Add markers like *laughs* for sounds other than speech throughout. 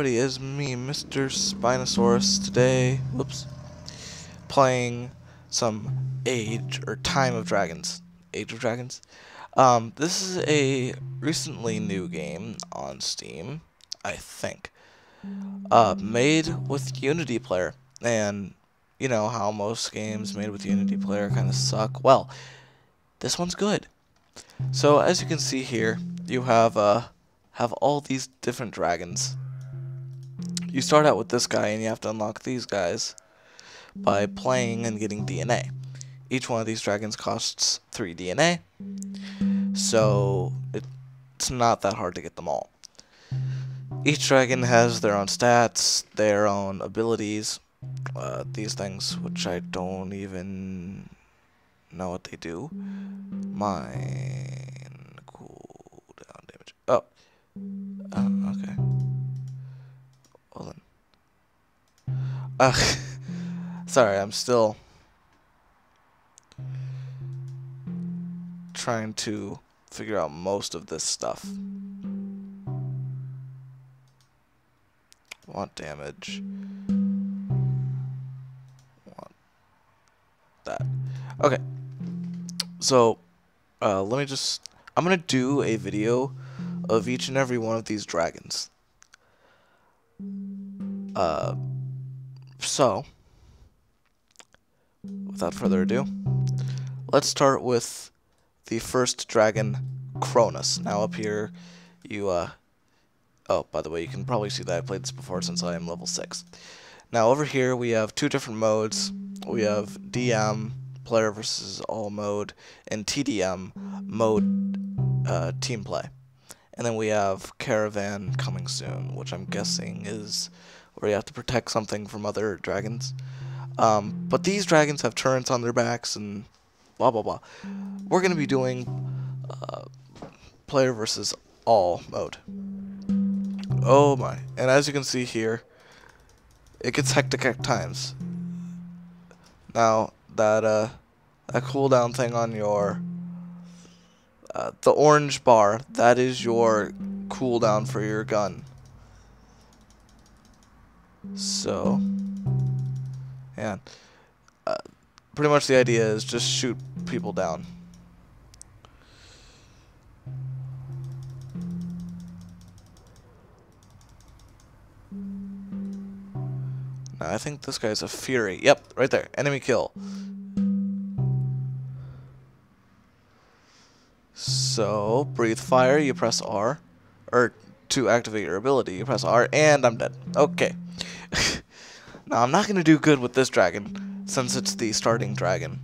everybody, it's me, Mr. Spinosaurus, today, whoops, playing some Age, or Time of Dragons, Age of Dragons. Um, this is a recently new game on Steam, I think, uh, made with Unity Player, and you know how most games made with Unity Player kind of suck, well, this one's good. So, as you can see here, you have, uh, have all these different dragons. You start out with this guy and you have to unlock these guys by playing and getting DNA. Each one of these dragons costs 3 DNA, so it's not that hard to get them all. Each dragon has their own stats, their own abilities, uh, these things, which I don't even know what they do. Mine cooldown damage. Oh, uh, okay. Uh, sorry, I'm still trying to figure out most of this stuff. Want damage. Want that. Okay. So, uh, let me just... I'm going to do a video of each and every one of these dragons. Uh, so, without further ado, let's start with the first dragon, Cronus. Now up here, you, uh, oh, by the way, you can probably see that I played this before since I am level 6. Now over here, we have two different modes. We have DM, player versus all mode, and TDM, mode, uh, team play. And then we have Caravan coming soon, which I'm guessing is where you have to protect something from other dragons. Um, but these dragons have turrets on their backs and blah blah blah. We're going to be doing uh, player versus all mode. Oh my. And as you can see here, it gets hectic at times. Now, that, uh, that cooldown thing on your uh, the orange bar, that is your cooldown for your gun. So, yeah. Uh, pretty much the idea is just shoot people down. Now, I think this guy's a Fury. Yep, right there. Enemy kill. So, breathe fire, you press R. Or, to activate your ability, you press R, and I'm dead. Okay. Now, I'm not going to do good with this dragon, since it's the starting dragon.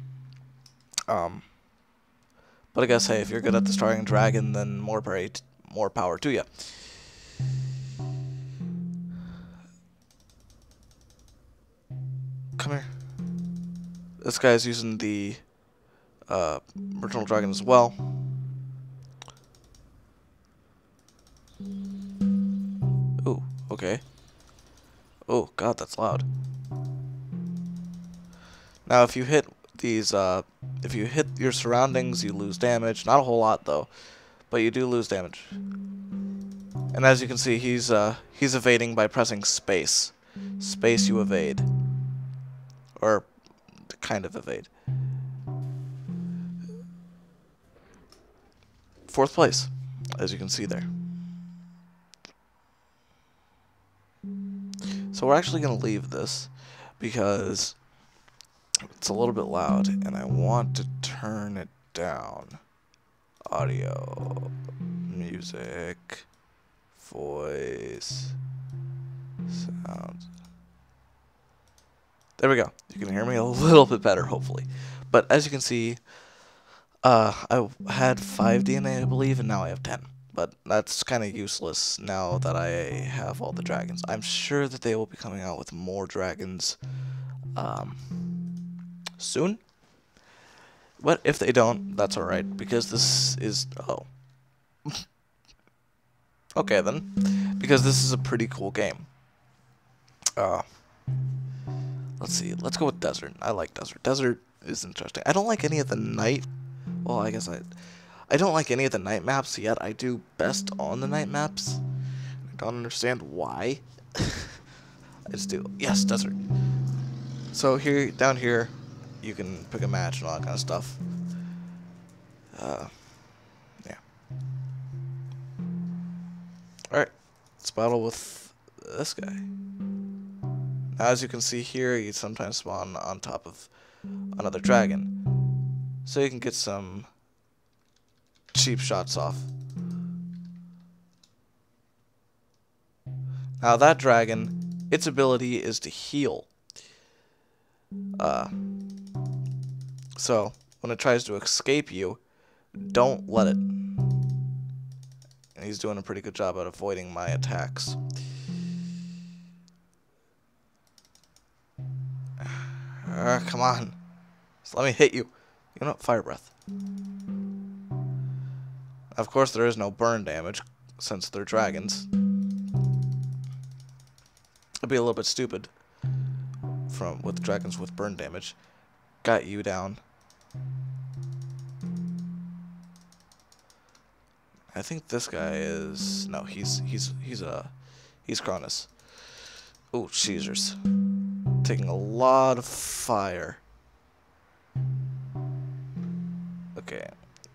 Um, but I guess, hey, if you're good at the starting dragon, then more, more power to you. Come here. This guy's using the uh, original dragon as well. Ooh, okay. Oh, god, that's loud. Now, if you hit these, uh, if you hit your surroundings, you lose damage. Not a whole lot, though, but you do lose damage. And as you can see, he's, uh, he's evading by pressing space. Space, you evade. Or, kind of evade. Fourth place, as you can see there. So we're actually going to leave this because it's a little bit loud and I want to turn it down. Audio, music, voice, sounds. There we go. You can hear me a *laughs* little bit better, hopefully. But as you can see, uh, I had 5 DNA, I believe, and now I have 10 but that's kind of useless now that I have all the dragons. I'm sure that they will be coming out with more dragons um, soon. But if they don't, that's alright, because this is... Oh. *laughs* okay, then. Because this is a pretty cool game. Uh, let's see. Let's go with Desert. I like Desert. Desert is interesting. I don't like any of the night... Well, I guess I... I don't like any of the night maps, yet I do best on the night maps. I don't understand why. *laughs* I just do. Yes, desert. So here, down here, you can pick a match and all that kind of stuff. Uh, yeah. Alright, let's battle with this guy. Now, as you can see here, you sometimes spawn on top of another dragon. So you can get some cheap shots off. Now that dragon, its ability is to heal. Uh, so, when it tries to escape you, don't let it. And he's doing a pretty good job at avoiding my attacks. Uh, come on. Just let me hit you. You know what? Fire breath. Of course, there is no burn damage, since they're dragons. It'd be a little bit stupid from with dragons with burn damage. Got you down. I think this guy is no, he's he's he's a uh, he's Cronus. Oh, Caesars. Taking a lot of fire. Okay.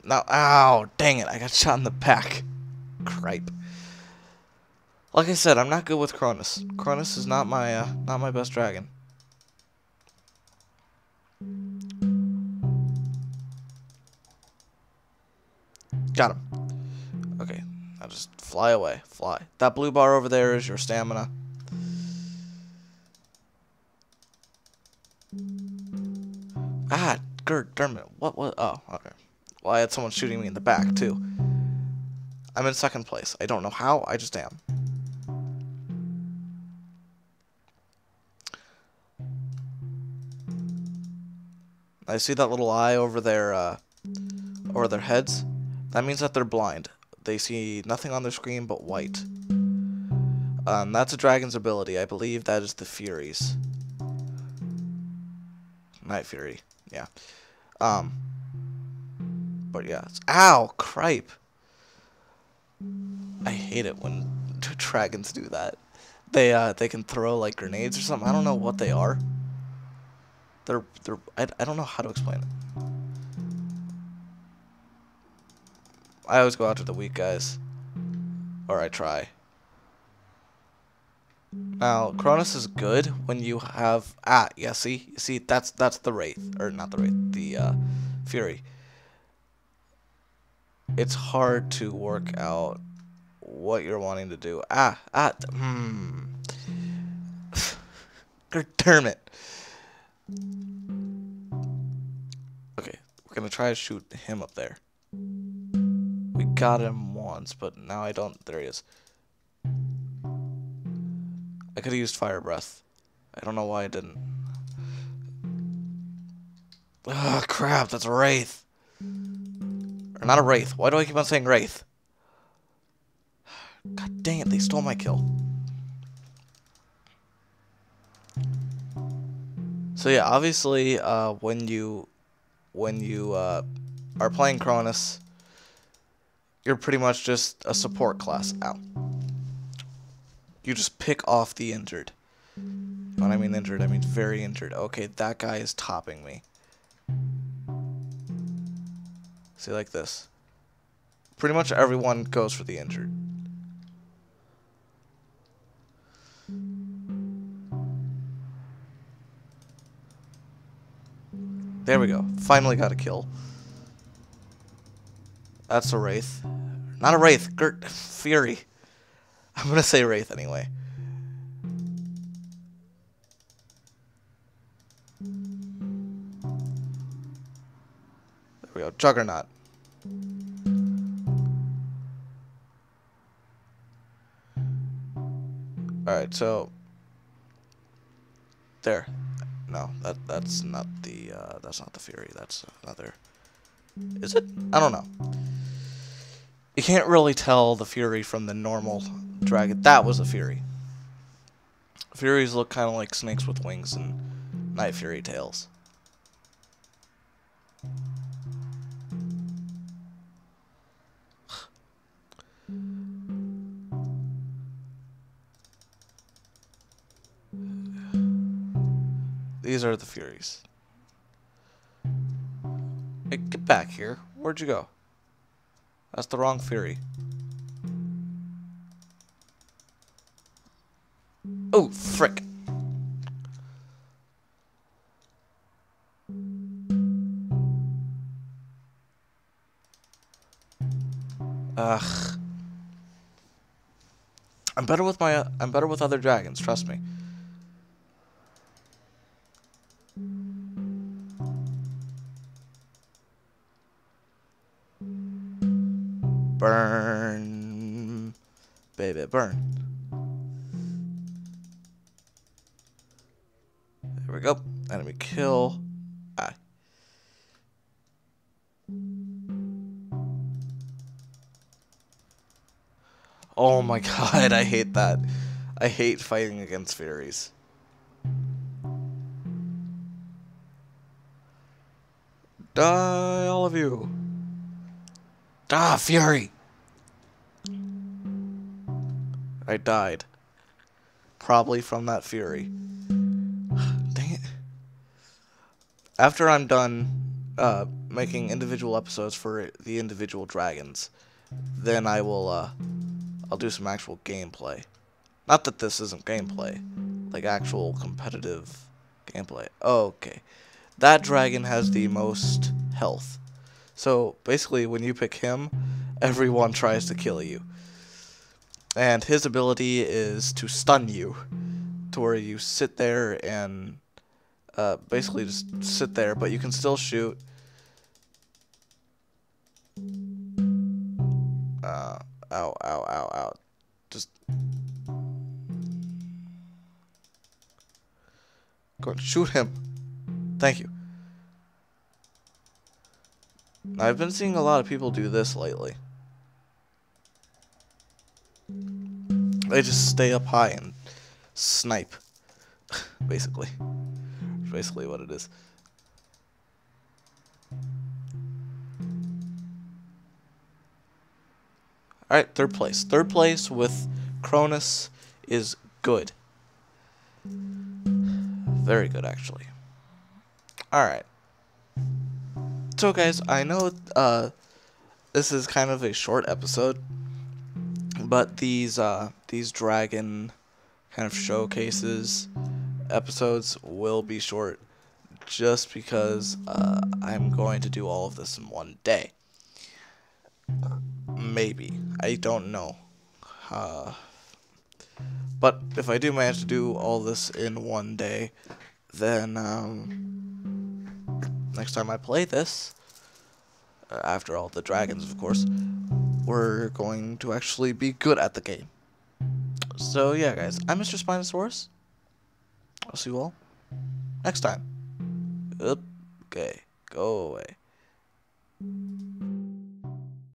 Now, ow, dang it, I got shot in the back. Cripe. Like I said, I'm not good with Cronus. Cronus is not my, uh, not my best dragon. Got him. Okay, now just fly away, fly. That blue bar over there is your stamina. Ah, Gert, Dermot, what was, oh, okay. Well, I had someone shooting me in the back, too. I'm in second place. I don't know how, I just am. I see that little eye over their, uh, over their heads. That means that they're blind. They see nothing on their screen but white. Um, that's a dragon's ability. I believe that is the Furies. Night Fury. Yeah. Um. But yeah. Ow! Cripe! I hate it when *laughs* dragons do that. They, uh, they can throw, like, grenades or something. I don't know what they are. They're, they're, I, I don't know how to explain it. I always go after the weak guys. Or I try. Now, Cronus is good when you have ah yeah see You see that's that's the wraith or not the wraith the uh, fury. It's hard to work out what you're wanting to do. Ah ah hmm. *sighs* It. Okay, we're gonna try to shoot him up there. We got him once, but now I don't. There he is. I could have used fire breath. I don't know why I didn't. Ah, crap, that's wraith. Or not a wraith. Why do I keep on saying wraith? God dang it, they stole my kill. So yeah, obviously, uh, when you when you uh, are playing Cronus, you're pretty much just a support class. Ow. You just pick off the injured. When I mean injured, I mean very injured. Okay, that guy is topping me. See, like this. Pretty much everyone goes for the injured. There we go. Finally got a kill. That's a Wraith. Not a Wraith. Gert *laughs* Fury. I'm gonna say Wraith anyway. We. Juggernaut. Alright, so... There. No, that that's not the, uh, that's not the Fury. That's another... Is it? I don't know. You can't really tell the Fury from the normal dragon. That was a Fury. Furies look kind of like snakes with wings and Night Fury tails. These are the Furies. Hey, get back here. Where'd you go? That's the wrong Fury. Oh, frick. Ugh. I'm better with my. I'm better with other dragons. Trust me. Burn. There we go. Enemy kill. Ah. Oh my *laughs* god, I hate that. I hate fighting against fairies. Die, all of you. Ah, Fury! I died. Probably from that Fury. *sighs* Dang it. After I'm done uh, making individual episodes for the individual dragons, then I will uh, I'll do some actual gameplay. Not that this isn't gameplay, like actual competitive gameplay. okay. That dragon has the most health. So basically, when you pick him, everyone tries to kill you. And his ability is to stun you, to where you sit there and uh, basically just sit there, but you can still shoot. Uh, Ow, ow, ow, ow. Just... Go and shoot him. Thank you. I've been seeing a lot of people do this lately. They just stay up high and snipe. *laughs* basically. Basically what it is. Alright, third place. Third place with Cronus is good. Very good, actually. Alright. So, guys, I know uh, this is kind of a short episode, but these uh, these dragon kind of showcases episodes will be short just because uh, I'm going to do all of this in one day. Maybe. I don't know. Uh, but if I do manage to do all this in one day, then um, next time I play this, uh, after all the dragons, of course, we're going to actually be good at the game. So yeah, guys, I'm Mr. Spinosaurus. I'll see you all next time. Okay, go away.